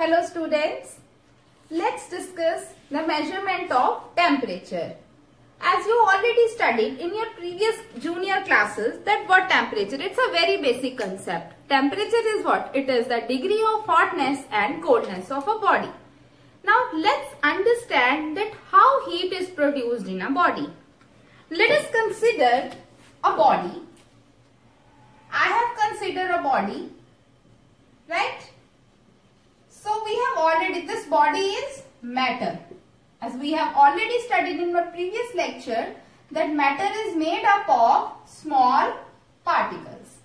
Hello students. Let's discuss the measurement of temperature. As you already studied in your previous junior classes that what temperature, it's a very basic concept. Temperature is what? It is the degree of hotness and coldness of a body. Now let's understand that how heat is produced in a body. Let us consider a body. I have considered a body, right? So we have already, this body is matter. As we have already studied in our previous lecture that matter is made up of small particles.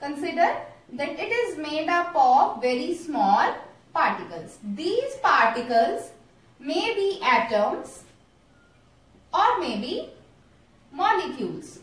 Consider that it is made up of very small particles. These particles may be atoms or may be molecules.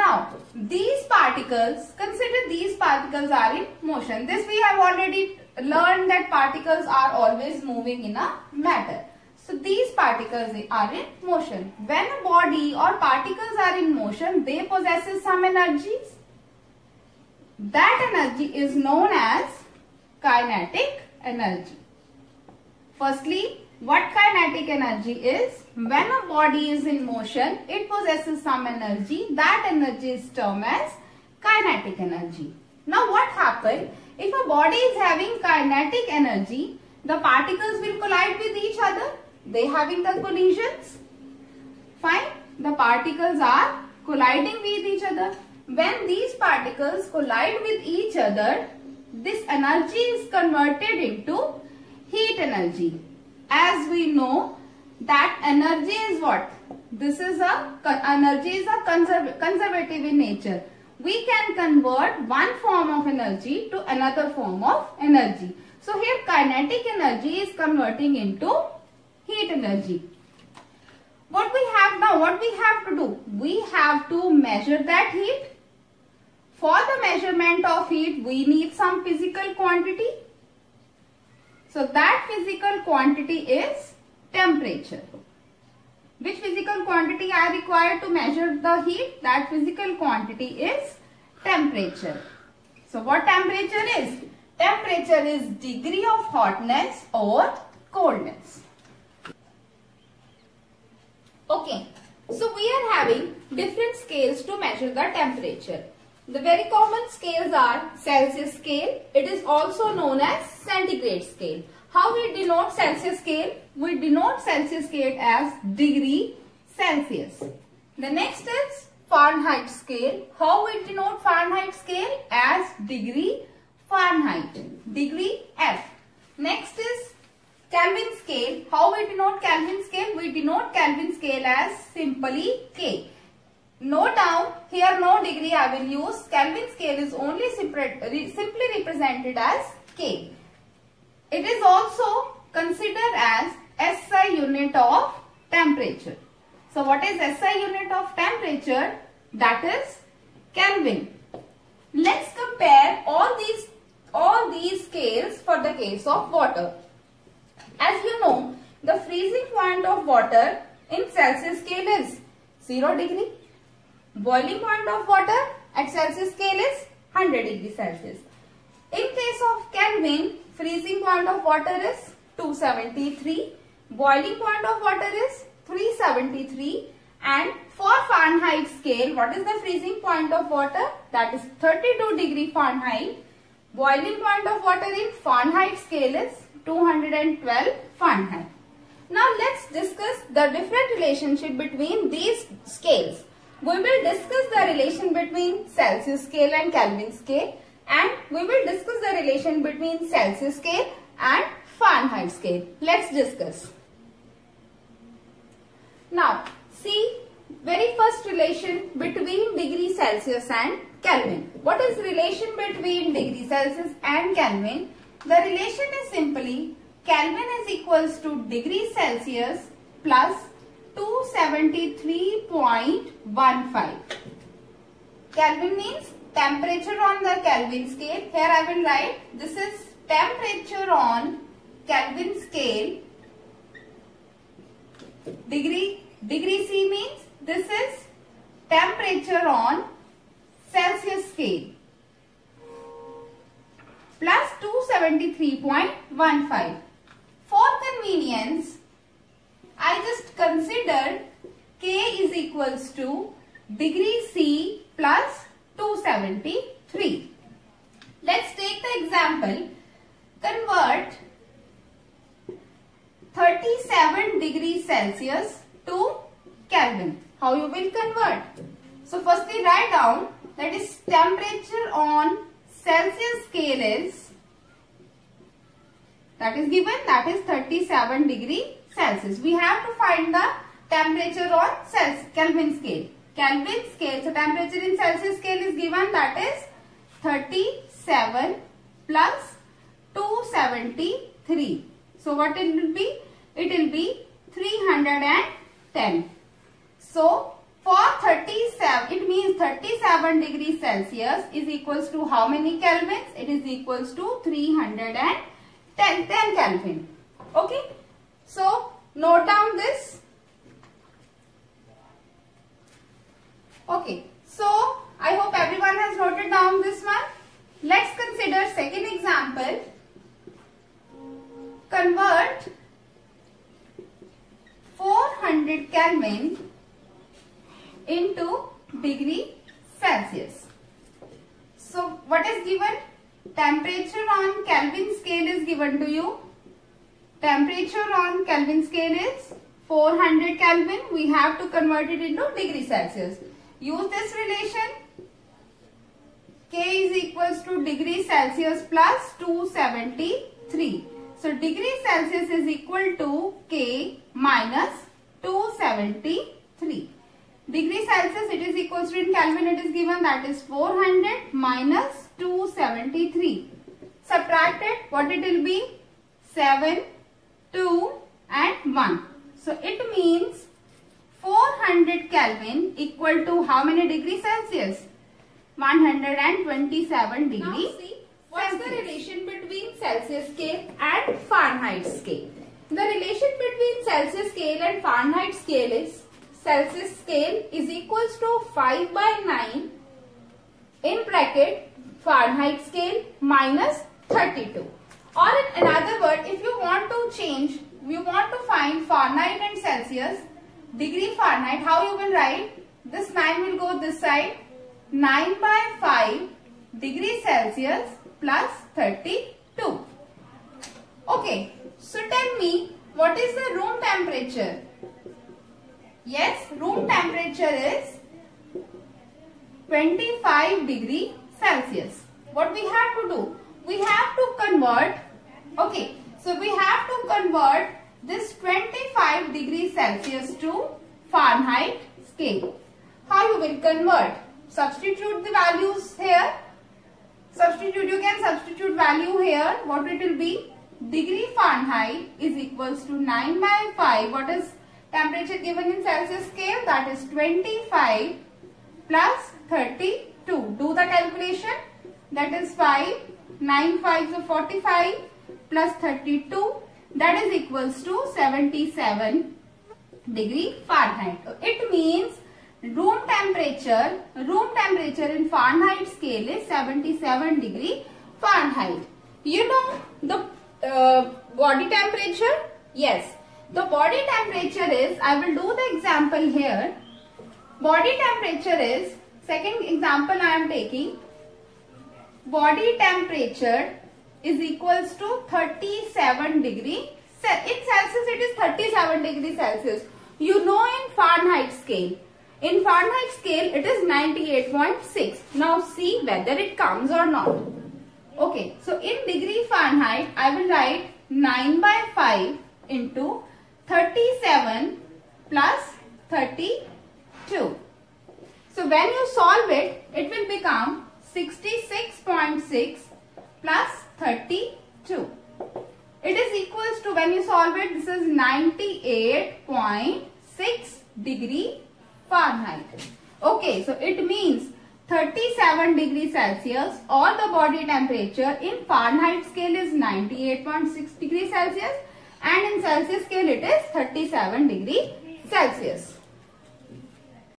Now, these particles, consider these particles are in motion. This we have already learned that particles are always moving in a matter. So, these particles are in motion. When a body or particles are in motion, they possess some energies. That energy is known as kinetic energy. Firstly, what kinetic energy is? When a body is in motion, it possesses some energy. That energy is termed as kinetic energy. Now what happens? If a body is having kinetic energy, the particles will collide with each other. They having the collisions. Fine. The particles are colliding with each other. When these particles collide with each other, this energy is converted into heat energy as we know that energy is what? This is a, energy is a conserv conservative in nature. We can convert one form of energy to another form of energy. So here kinetic energy is converting into heat energy. What we have now, what we have to do? We have to measure that heat. For the measurement of heat, we need some physical quantity so that physical quantity is temperature. Which physical quantity I require to measure the heat? That physical quantity is temperature. So what temperature is? Temperature is degree of hotness or coldness. Okay. So we are having different scales to measure the temperature. The very common scales are Celsius scale. It is also known as centigrade scale. How we denote Celsius scale? We denote Celsius scale as degree Celsius. The next is Fahrenheit scale. How we denote Fahrenheit scale? As degree Fahrenheit. Degree F. Next is Kelvin scale. How we denote Kelvin scale? We denote Kelvin scale as simply K. Note down here no degree I will use. Kelvin scale is only simply represented as K. It is also considered as SI unit of temperature. So what is SI unit of temperature? That is Kelvin. Let's compare all these all these scales for the case of water. As you know, the freezing point of water in Celsius scale is 0 degree Boiling point of water at Celsius scale is 100 degree Celsius. In case of Kelvin, freezing point of water is 273. Boiling point of water is 373. And for Fahrenheit scale, what is the freezing point of water? That is 32 degree Fahrenheit. Boiling point of water in Fahrenheit scale is 212 Fahrenheit. Now let's discuss the different relationship between these scales. We will discuss the relation between Celsius scale and Kelvin scale and we will discuss the relation between Celsius scale and Fahrenheit scale. Let's discuss. Now, see very first relation between degree Celsius and Kelvin. What is relation between degree Celsius and Kelvin? The relation is simply Kelvin is equals to degree Celsius plus 273.15. Kelvin means temperature on the Kelvin scale. Here I will write this is temperature on Kelvin scale. Degree, degree C means this is temperature on Celsius scale. 273.15. For convenience, I just considered K is equals to degree C plus 273. Let's take the example. Convert 37 degrees Celsius to Kelvin. How you will convert? So firstly write down that is temperature on Celsius scale is that is given that is 37 degree Celsius. We have to find the temperature on Celsius Kelvin scale. Kelvin scale. So temperature in Celsius scale is given that is 37 plus 273. So what it will be? It will be 310. So for 37, it means 37 degrees Celsius is equals to how many kelvins? It is equals to 310 10 Kelvin. Okay. So note down this. Okay. So I hope everyone has noted down this one. Let's consider second example. Convert 400 Kelvin into degree Celsius. So what is given? Temperature on Kelvin scale is given to you. Temperature on Kelvin scale is 400 Kelvin. We have to convert it into degree Celsius. Use this relation. K is equals to degree Celsius plus 273. So degree Celsius is equal to K minus 273. Degree Celsius it is equals to in Kelvin it is given that is 400 minus 273. Subtracted what it will be? 7, 2 and 1. So it means 400 Kelvin equal to how many degrees Celsius? 127 degree. Now see what's Celsius. the relation between Celsius scale and Fahrenheit scale. The relation between Celsius scale and Fahrenheit scale is Celsius scale is equals to 5 by 9 in bracket Fahrenheit scale minus 32. Or in another word, if you want to change, you want to find Fahrenheit and Celsius, degree Fahrenheit, how you will write? This 9 will go this side. 9 by 5 degree Celsius plus 32. Okay, so tell me what is the room temperature? Yes, room temperature is 25 degree Celsius. What we have to do? We have to convert, okay, so we have to convert this 25 degree Celsius to Fahrenheit scale. How you will convert? Substitute the values here. Substitute, you can substitute value here. What it will be? Degree Fahrenheit is equals to 9 by 5. What is temperature given in Celsius scale? That is 25 plus 32. Do the calculation. That is 5. 9 5 is 45 plus 32. That is equals to 77 degree Fahrenheit. It means room temperature, room temperature in Fahrenheit scale is 77 degree Fahrenheit. You know the uh, body temperature? Yes. The body temperature is, I will do the example here. Body temperature is, second example I am taking. Body temperature is equals to 37 degree. In Celsius it is 37 degree Celsius. You know in Fahrenheit scale in Fahrenheit scale, it is 98.6. Now see whether it comes or not. Okay, so in degree Fahrenheit, I will write 9 by 5 into 37 plus 32. So when you solve it, it will become 66.6 plus 32. It is equals to, when you solve it, this is 98.6 degree Fahrenheit. Okay, so it means 37 degree Celsius or the body temperature in Fahrenheit scale is 98.6 degree Celsius and in Celsius scale it is 37 degree Celsius.